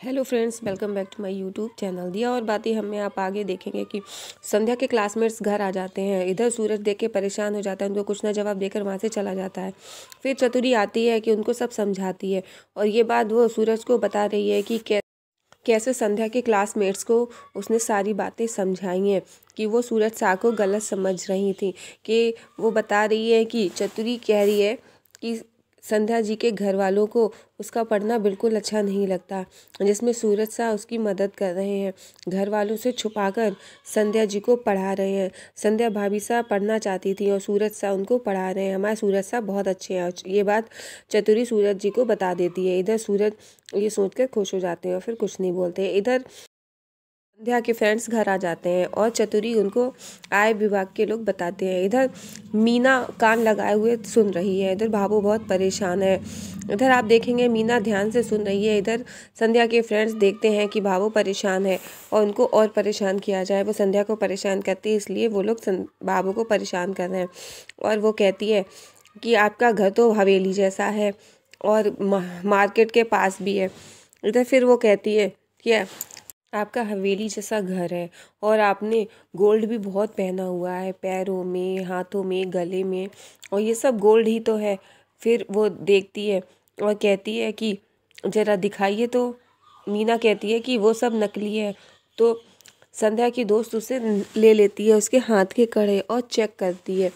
Hello friends, welcome back to my YouTube channel. दिया और बातें हमें आप आगे देखेंगे कि संध्या के क्लासमेट्स घर आ जाते हैं। इधर सूरज देख के परेशान हो जाता है, उनको कुछ ना जवाब देकर वहाँ से चला जाता है। फिर चतुरी आती है कि उनको सब समझाती है और ये बात वो सूरज को बता रही है कि, कैसे संध्या के क्लासमेट्स को उसने सारी बातें समझाई हैं कि वो सूरज शाह को गलत समझ रही थी कि वो बता रही है कि चतुरी कह रही है कि संध्या जी के घर वालों को उसका पढ़ना बिल्कुल अच्छा नहीं लगता, जिसमें सूरज शाह उसकी मदद कर रहे हैं। घर वालों से छुपाकर संध्या जी को पढ़ा रहे हैं। संध्या भाभी साहब पढ़ना चाहती थी और सूरज शाह उनको पढ़ा रहे हैं। हमारे सूरज शाह बहुत अच्छे हैं ये बात चतुरी सूरज जी को बता देती है। इधर सूरज ये सोच कर खुश हो जाते हैं और फिर कुछ नहीं बोलते। इधर संध्या के फ्रेंड्स घर आ जाते हैं और चतुरी उनको आय विभाग के लोग बताते हैं। इधर मीना कान लगाए हुए सुन रही है। इधर बाबू बहुत परेशान है। इधर आप देखेंगे, मीना ध्यान से सुन रही है। इधर संध्या के फ्रेंड्स देखते हैं कि बाबू परेशान है और उनको और परेशान किया जाए। वो संध्या को परेशान करती है, इसलिए वो लोग बाबू को परेशान कर रहे हैं और वो कहती है कि आपका घर तो हवेली जैसा है और मार्केट के पास भी है। इधर फिर वो कहती है कि आपका हवेली जैसा घर है और आपने गोल्ड भी बहुत पहना हुआ है, पैरों में, हाथों में, गले में और ये सब गोल्ड ही तो है। फिर वो देखती है और कहती है कि, ज़रा दिखाइए तो। मीना कहती है कि, वो सब नकली है। तो संध्या की दोस्त उसे ले लेती है उसके हाथ के कड़े और चेक करती है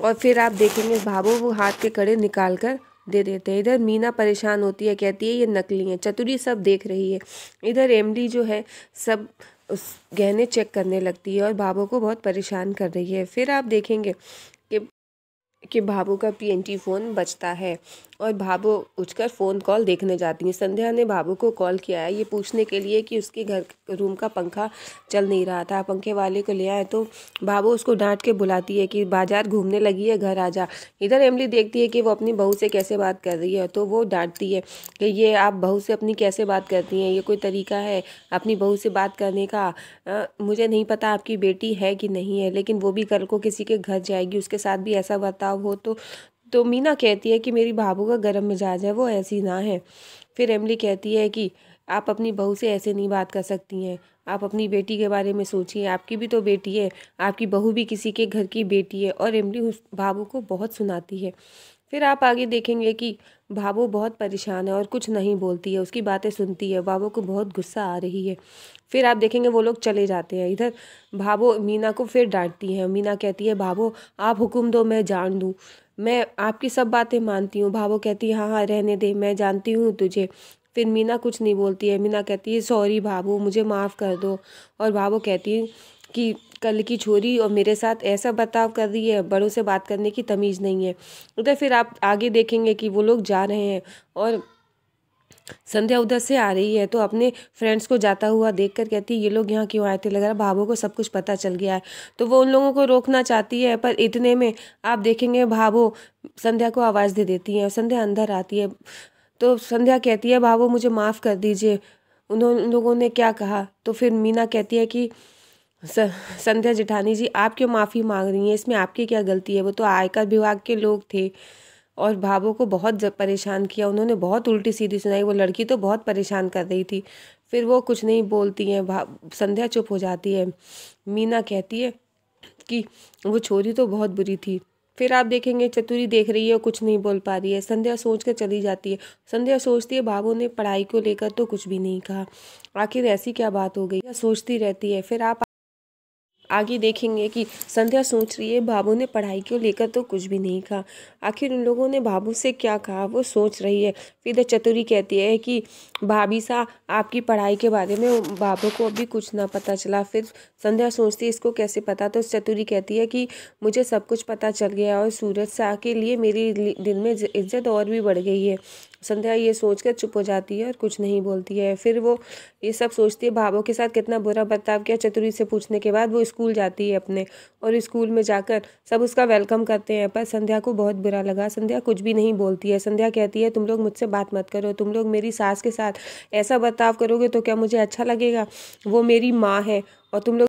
और फिर आप देखेंगे भाभो वो हाथ के कड़े निकाल कर दे देते हैं। इधर मीना परेशान होती है, कहती है, ये नकली है, चतुरी सब देख रही है। इधर एमडी जो है, सब उस गहने चेक करने लगती है और बाबू को बहुत परेशान कर रही है। फिर आप देखेंगे कि कि बाबू का पीएनटी फ़ोन बचता है। और भाभू उठकर फ़ोन कॉल देखने जाती हैं। संध्या ने भाभू को कॉल किया है, ये पूछने के लिए कि उसके घर रूम का पंखा चल नहीं रहा था, पंखे वाले को ले आए तो भाभू उसको डांट के बुलाती है कि बाज़ार घूमने लगी है, घर आ जा इधर एमली देखती है कि वो अपनी बहू से कैसे बात कर रही है तो वो डांटती है कि ये आप बहू से अपनी कैसे बात करती हैं, ये कोई तरीका है अपनी बहू से बात करने का? मुझे नहीं पता आपकी बेटी है कि नहीं है, लेकिन वो भी कल को किसी के घर जाएगी, उसके साथ भी ऐसा बर्ताव हो तो तो मीना कहती है कि मेरी भाभू का गर्म मिजाज है, वो ऐसी ना है। फिर एमली कहती है कि आप अपनी बहू से ऐसे नहीं बात कर सकती हैं। आप अपनी बेटी के बारे में सोचिए। आपकी भी तो बेटी है। आपकी बहू भी किसी के घर की बेटी है और एमली उस भाभू को बहुत सुनाती है। फिर आप आगे देखेंगे कि भाभू बहुत परेशान है और कुछ नहीं बोलती है। उसकी बातें सुनती है। बाबू को बहुत गुस्सा आ रही है। फिर आप देखेंगे वो लोग चले जाते हैं। इधर भाभो मीना को फिर डांटती हैं। मीना कहती है भाभो आप हुक्म दो, मैं जान दूँ। मैं आपकी सब बातें मानती हूँ। भाभो कहती है हाँ हाँ रहने दे। मैं जानती हूँ तुझे। फिर मीना कुछ नहीं बोलती है। मीना कहती है सॉरी भाभू मुझे माफ़ कर दो। और भाभो कहती है कि, कल की छोरी और मेरे साथ ऐसा बर्ताव कर रही है, बड़ों से बात करने की तमीज़ नहीं है। उधर फिर आप आगे देखेंगे कि वो लोग जा रहे हैं और संध्या उधर से आ रही है तो अपने फ्रेंड्स को जाता हुआ देख कर कहती है, ये लोग यहाँ क्यों आए थे? लग रहा भाभो को सब कुछ पता चल गया है। तो वो उन लोगों को रोकना चाहती है, पर इतने में आप देखेंगे भाभो संध्या को आवाज़ दे देती है संध्या अंदर आती है। तो संध्या कहती है भावो मुझे माफ़ कर दीजिए। उन्होंने उन लोगों ने क्या कहा? तो फिर मीना कहती है कि संध्या जेठानी जी, आप क्यों माफ़ी मांग रही हैं? इसमें आपकी क्या गलती है? वो तो आयकर विभाग के लोग थे और भाभो को बहुत परेशान किया। उन्होंने बहुत उल्टी सीधी सुनाई। वो लड़की तो बहुत परेशान कर रही थी। फिर वो कुछ नहीं बोलती हैं। संध्या चुप हो जाती है। मीना कहती है कि, वो छोरी तो बहुत बुरी थी। फिर आप देखेंगे, चतुरी देख रही है और कुछ नहीं बोल पा रही है। संध्या सोच कर चली जाती है। संध्या सोचती है, बाबू ने पढ़ाई को लेकर तो कुछ भी नहीं कहा। आखिर ऐसी क्या बात हो गई? सोचती रहती है। फिर आप आगे देखेंगे कि संध्या सोच रही है, बाबू ने पढ़ाई को लेकर तो कुछ भी नहीं कहा। आखिर उन लोगों ने बाबू से क्या कहा, वो सोच रही है। फिर चतुरी कहती है कि, भाभी सा आपकी पढ़ाई के बारे में बाबू को अभी कुछ ना पता चला। फिर संध्या सोचती है, इसको कैसे पता? तो चतुरी कहती है कि, मुझे सब कुछ पता चल गया और सूरज शाह के लिए मेरी दिल में इज़्ज़त और भी बढ़ गई है। संध्या ये सोचकर चुप हो जाती है और कुछ नहीं बोलती है। फिर वो ये सब सोचती है, भाभों के साथ कितना बुरा बर्ताव किया चतुरी से पूछने के बाद वो स्कूल जाती है अपने और स्कूल में जाकर सब उसका वेलकम करते हैं। पर संध्या को बहुत बुरा लगा। संध्या कुछ भी नहीं बोलती है। संध्या कहती है, तुम लोग मुझसे बात मत करो। तुम लोग मेरी सास के साथ ऐसा बर्ताव करोगे तो क्या मुझे अच्छा लगेगा? वो मेरी माँ है और तुम लोग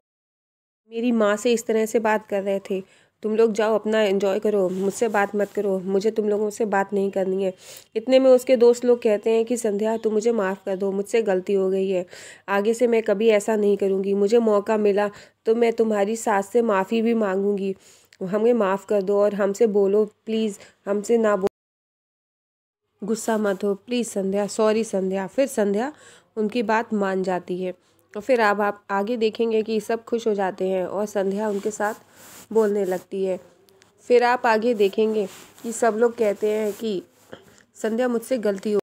मेरी माँ से इस तरह से बात कर रहे थे। तुम लोग जाओ, अपना एंजॉय करो, मुझसे बात मत करो, मुझे तुम लोगों से बात नहीं करनी है। इतने में उसके दोस्त लोग कहते हैं कि, संध्या तुम मुझे माफ़ कर दो, मुझसे गलती हो गई है। आगे से मैं कभी ऐसा नहीं करूँगी, मुझे मौका मिला तो मैं तुम्हारी सास से माफ़ी भी मांगूँगी। हमें माफ़ कर दो और हमसे बोलो प्लीज़ हमसे ना बोलो गुस्सा मत हो प्लीज़ संध्या सॉरी संध्या। फिर संध्या उनकी बात मान जाती है। तो फिर अब आप आगे देखेंगे कि सब खुश हो जाते हैं और संध्या उनके साथ बोलने लगती है। फिर आप आगे देखेंगे कि सब लोग कहते हैं कि संध्या मुझसे गलती हो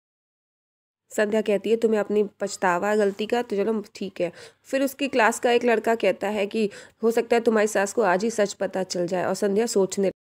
संध्या कहती है, तुम्हें अपनी पछतावा गलती का तो चलो ठीक है। फिर उसकी क्लास का एक लड़का कहता है कि, हो सकता है तुम्हारी सास को आज ही सच पता चल जाए। और संध्या सोचने